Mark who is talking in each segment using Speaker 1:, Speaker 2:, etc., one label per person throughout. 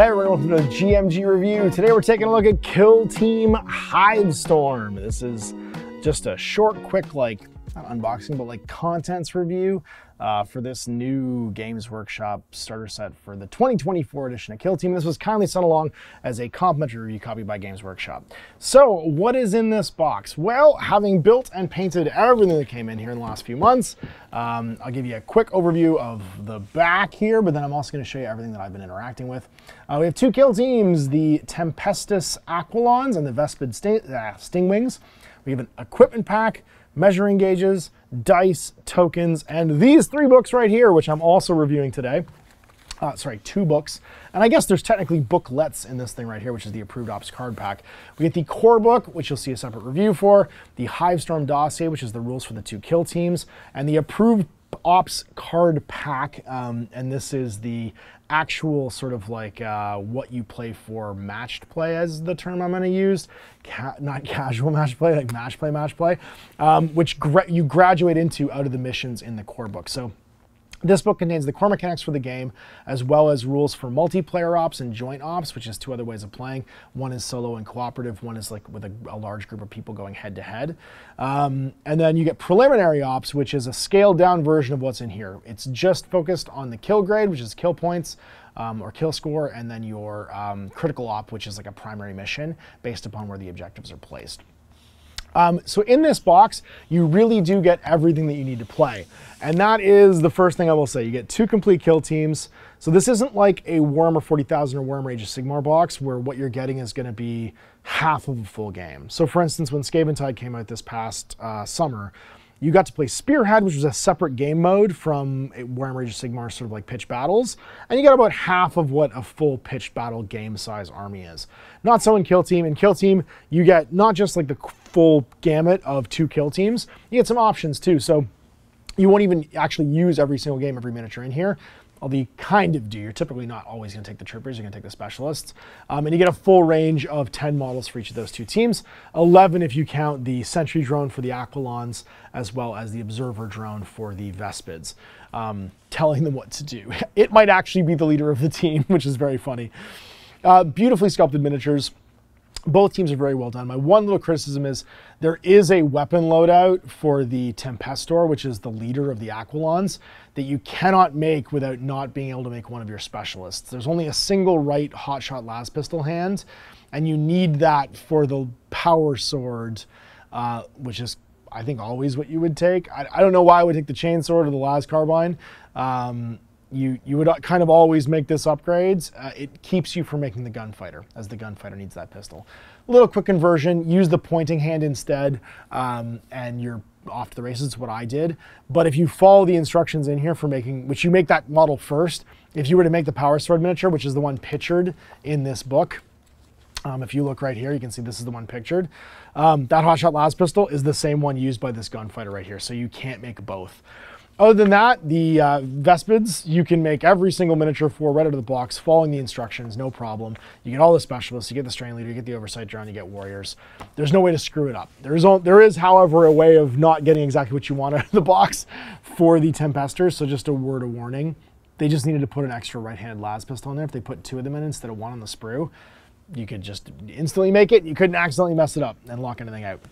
Speaker 1: Hey everyone, welcome to the GMG review. Today we're taking a look at Kill Team Hivestorm. This is just a short, quick, like, not unboxing, but like contents review uh, for this new Games Workshop starter set for the 2024 edition of Kill Team. This was kindly sent along as a complimentary review copy by Games Workshop. So, what is in this box? Well, having built and painted everything that came in here in the last few months, um, I'll give you a quick overview of the back here, but then I'm also going to show you everything that I've been interacting with. Uh, we have two kill teams, the Tempestus Aquilons and the Vespid uh, Stingwings. We have an equipment pack, measuring gauges, dice, tokens, and these three books right here, which I'm also reviewing today. Uh, sorry, two books. And I guess there's technically booklets in this thing right here, which is the Approved Ops card pack. We get the core book, which you'll see a separate review for, the Hivestorm dossier, which is the rules for the two kill teams, and the Approved Ops card pack. Um, and this is the actual sort of like uh, what you play for matched play as the term I'm going to use, Ca not casual match play, like match play, match play, um, which gra you graduate into out of the missions in the core book. So this book contains the core mechanics for the game, as well as rules for multiplayer ops and joint ops, which is two other ways of playing. One is solo and cooperative, one is like with a, a large group of people going head to head. Um, and then you get preliminary ops, which is a scaled down version of what's in here. It's just focused on the kill grade, which is kill points, um, or kill score, and then your um, critical op, which is like a primary mission based upon where the objectives are placed. Um, so in this box, you really do get everything that you need to play. And that is the first thing I will say. You get two complete kill teams. So this isn't like a Warhammer 40,000 or Warhammer Age of Sigmar box where what you're getting is going to be half of a full game. So for instance, when Skaven Tide came out this past uh, summer, you got to play Spearhead, which was a separate game mode from Warhammer Age of Sigmar sort of like pitch battles, and you got about half of what a full pitched battle game size army is. Not so in Kill Team. In Kill Team, you get not just like the full gamut of two kill teams, you get some options too. So you won't even actually use every single game, every miniature in here although you kind of do. You're typically not always going to take the troopers, you're going to take the specialists. Um, and you get a full range of 10 models for each of those two teams. 11 if you count the sentry drone for the Aquilons, as well as the observer drone for the Vespids, um, telling them what to do. It might actually be the leader of the team, which is very funny. Uh, beautifully sculpted miniatures both teams are very well done. My one little criticism is there is a weapon loadout for the Tempestor, which is the leader of the Aquilons, that you cannot make without not being able to make one of your specialists. There's only a single right hotshot las pistol hand, and you need that for the power sword, uh, which is I think always what you would take. I, I, don't know why I would take the chain sword or the las carbine. Um, you you would kind of always make this upgrades. Uh, it keeps you from making the gunfighter, as the gunfighter needs that pistol. A little quick conversion, use the pointing hand instead, um, and you're off to the races, what I did. But if you follow the instructions in here for making, which you make that model first, if you were to make the power sword miniature, which is the one pictured in this book, um, if you look right here, you can see this is the one pictured. Um, that hotshot las pistol is the same one used by this gunfighter right here, so you can't make both. Other than that, the uh, Vespids, you can make every single miniature for right out of the box, following the instructions, no problem. You get all the specialists, you get the strain leader, you get the oversight drone, you get warriors. There's no way to screw it up. There is, there is, however, a way of not getting exactly what you want out of the box for the Tempestors, so just a word of warning. They just needed to put an extra right-handed las pistol in there. If they put two of them in instead of one on the sprue, you could just instantly make it. You couldn't accidentally mess it up and lock anything out.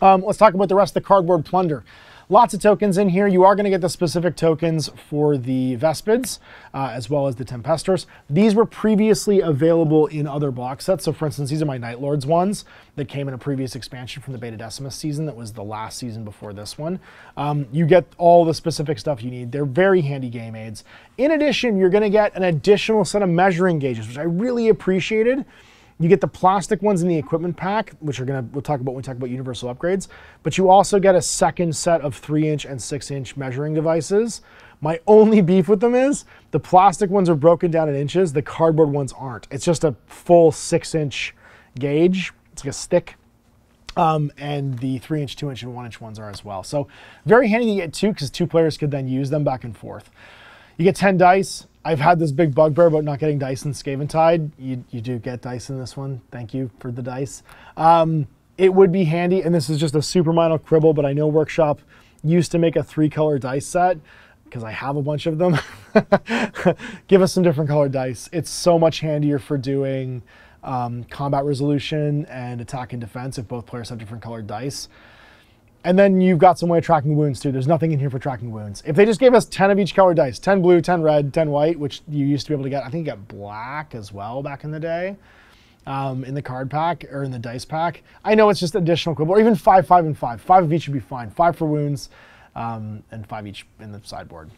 Speaker 1: Um, let's talk about the rest of the cardboard plunder. Lots of tokens in here. You are going to get the specific tokens for the Vespids, uh, as well as the Tempestors. These were previously available in other box sets. So for instance, these are my Night Lords ones that came in a previous expansion from the Beta Decimus season that was the last season before this one. Um, you get all the specific stuff you need. They're very handy game aids. In addition, you're going to get an additional set of measuring gauges, which I really appreciated. You get the plastic ones in the equipment pack, which are gonna we'll talk about when we talk about universal upgrades. But you also get a second set of three inch and six inch measuring devices. My only beef with them is the plastic ones are broken down in inches, the cardboard ones aren't. It's just a full six inch gauge. It's like a stick. Um, and the three inch, two inch, and one inch ones are as well. So very handy to get two because two players could then use them back and forth. You get 10 dice. I've had this big bugbear about not getting dice in Skaven Tide. You, you do get dice in this one. Thank you for the dice. Um, it would be handy, and this is just a super minor quibble, but I know Workshop used to make a three color dice set. because I have a bunch of them. Give us some different colored dice. It's so much handier for doing um, combat resolution and attack and defense if both players have different colored dice. And then you've got some way of tracking wounds too. There's nothing in here for tracking wounds. If they just gave us 10 of each color dice, 10 blue, 10 red, 10 white, which you used to be able to get, I think you got black as well back in the day um, in the card pack or in the dice pack. I know it's just additional quibble, or even five, five, and five. Five of each would be fine. Five for wounds um, and five each in the sideboard.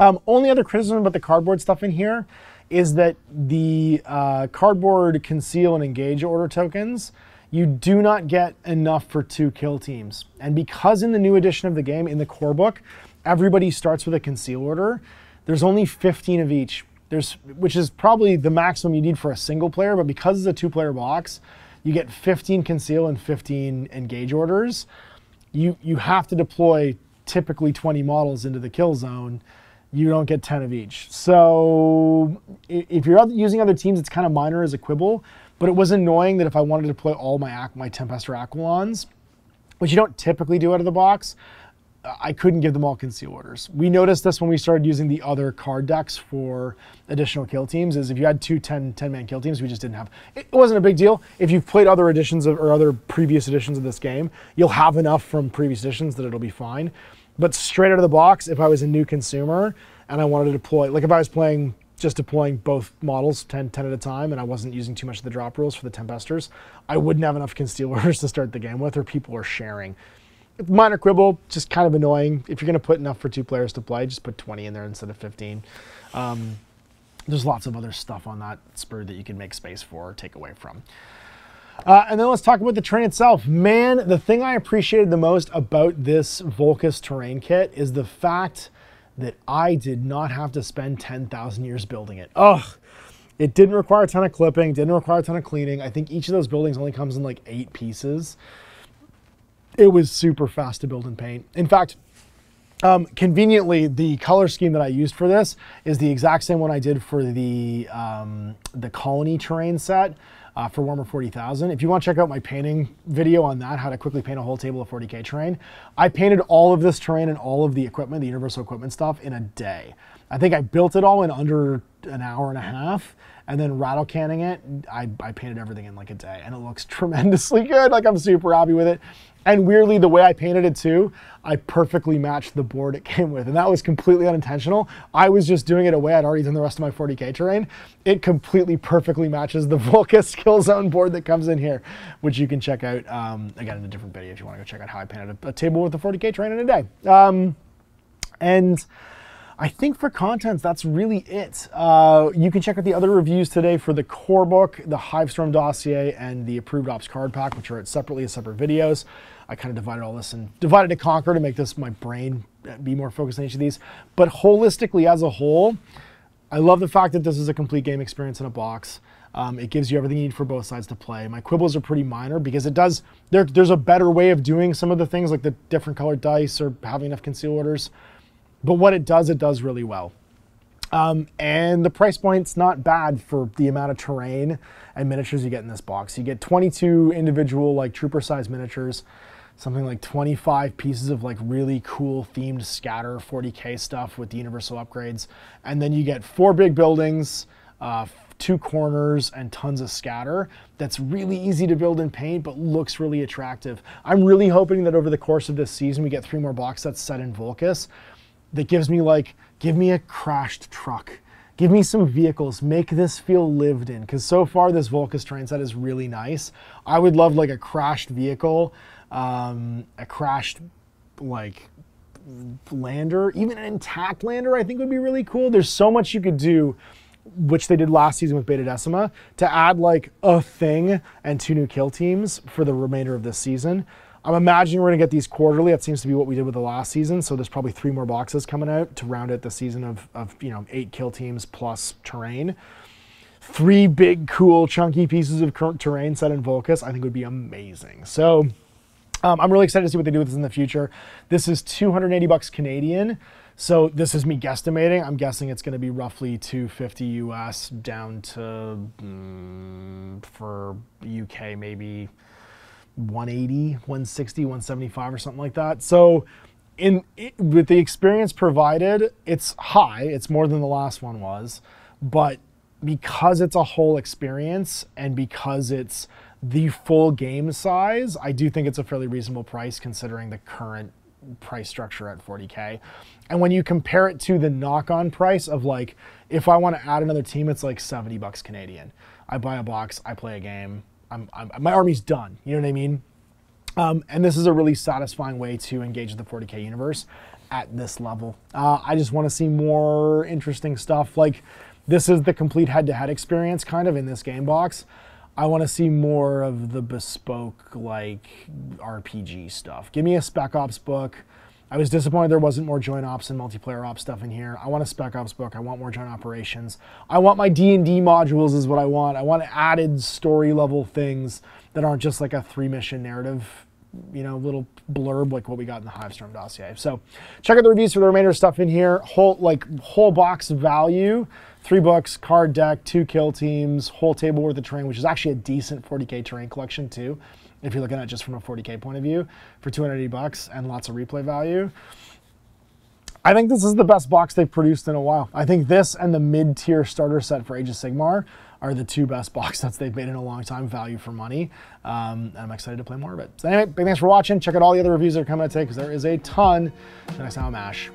Speaker 1: Um, only other criticism about the cardboard stuff in here is that the uh, cardboard conceal and engage order tokens you do not get enough for two kill teams. And because in the new edition of the game, in the core book, everybody starts with a conceal order, there's only 15 of each. There's, which is probably the maximum you need for a single player, but because it's a two player box, you get 15 conceal and 15 engage orders. You, you have to deploy typically 20 models into the kill zone. You don't get 10 of each. So if you're using other teams, it's kind of minor as a quibble. But it was annoying that if I wanted to deploy all my my Tempestor Aquilons, which you don't typically do out of the box, uh, I couldn't give them all conceal orders. We noticed this when we started using the other card decks for additional kill teams, is if you had two 10, 10 man kill teams, we just didn't have, it wasn't a big deal. If you've played other editions of, or other previous editions of this game, you'll have enough from previous editions that it'll be fine. But straight out of the box, if I was a new consumer and I wanted to deploy, like if I was playing just deploying both models 10, 10 at a time and I wasn't using too much of the drop rules for the Tempestors, I wouldn't have enough concealers to start the game with or people are sharing. Minor quibble, just kind of annoying. If you're going to put enough for two players to play, just put 20 in there instead of 15. Um, there's lots of other stuff on that sprue that you can make space for or take away from. Uh, and then let's talk about the terrain itself. Man, the thing I appreciated the most about this Volkus terrain kit is the fact that I did not have to spend 10,000 years building it. Ugh. It didn't require a ton of clipping, didn't require a ton of cleaning. I think each of those buildings only comes in like eight pieces. It was super fast to build and paint. In fact, um, conveniently, the color scheme that I used for this is the exact same one I did for the um, the colony terrain set uh, for Warhammer 40,000. If you want to check out my painting video on that, how to quickly paint a whole table of 40k terrain, I painted all of this terrain and all of the equipment, the universal equipment stuff, in a day. I think I built it all in under an hour and a half and then rattle canning it, I, I painted everything in like a day and it looks tremendously good. Like I'm super happy with it. And weirdly, the way I painted it too, I perfectly matched the board it came with. And that was completely unintentional. I was just doing it a way I'd already done the rest of my 40K terrain. It completely perfectly matches the Volkus Kill Zone board that comes in here, which you can check out, um, again, in a different video if you want to go check out how I painted a, a table with the 40K terrain in a day. Um, and I think for contents, that's really it. Uh, you can check out the other reviews today for the core book, the Hivestorm dossier, and the approved ops card pack, which are separately as separate videos. I kind of divided all this and divided to conquer to make this my brain be more focused on each of these. But holistically, as a whole, I love the fact that this is a complete game experience in a box. Um, it gives you everything you need for both sides to play. My quibbles are pretty minor because it does. There, there's a better way of doing some of the things like the different colored dice or having enough conceal orders. But what it does, it does really well. Um, and the price point's not bad for the amount of terrain and miniatures you get in this box. You get 22 individual like trooper size miniatures, something like 25 pieces of like really cool themed scatter 40k stuff with the universal upgrades, and then you get four big buildings, uh, two corners, and tons of scatter. That's really easy to build and paint, but looks really attractive. I'm really hoping that over the course of this season we get three more box sets set in Volkus that gives me like, give me a crashed truck. Give me some vehicles. Make this feel lived in. Because so far, this Volkus terrain set is really nice. I would love like a crashed vehicle, um, a crashed like lander, even an intact lander. I think would be really cool. There's so much you could do, which they did last season with Beta Decima, to add like a thing and two new kill teams for the remainder of this season. I'm imagining we're to get these quarterly. That seems to be what we did with the last season. So there's probably three more boxes coming out to round out the season of, of you know eight kill teams plus terrain. Three big, cool, chunky pieces of current terrain set in Volkus, I think would be amazing. So um, I'm really excited to see what they do with this in the future. This is 280 bucks Canadian. So this is me guesstimating. I'm guessing it's going to be roughly 250 US down to mm, for UK maybe 180, 160, 175 or something like that. So in with the experience provided, it's high. It's more than the last one was, but because it's a whole experience and because it's the full game size, I do think it's a fairly reasonable price considering the current price structure at 40k. And when you compare it to the knock-on price of like, if I want to add another team, it's like 70 bucks Canadian. I buy a box, I play a game, I'm, I'm, my army's done. You know what I mean? Um, and this is a really satisfying way to engage the 40k universe at this level. Uh, I just want to see more interesting stuff. Like this is the complete head-to-head experience kind of in this game box. I want to see more of the bespoke like RPG stuff. Give me a Spec Ops book. I was disappointed there wasn't more joint ops and multiplayer ops stuff in here. I want a Spec Ops book. I want more joint operations. I want my D&D modules is what I want. I want added story level things that aren't just like a three mission narrative, you know, little blurb like what we got in the Hivestorm dossier. So check out the reviews for the remainder of stuff in here. Whole like whole box value three books, card deck, two kill teams, whole table worth of terrain, which is actually a decent 40k terrain collection too, if you're looking at it just from a 40k point of view, for 280 bucks and lots of replay value. I think this is the best box they've produced in a while. I think this and the mid-tier starter set for Age of Sigmar are the two best box sets they've made in a long time, value for money. Um, and I'm excited to play more of it. So anyway, big thanks for watching. Check out all the other reviews that are coming out today because there is a ton. The next time I'm Ash.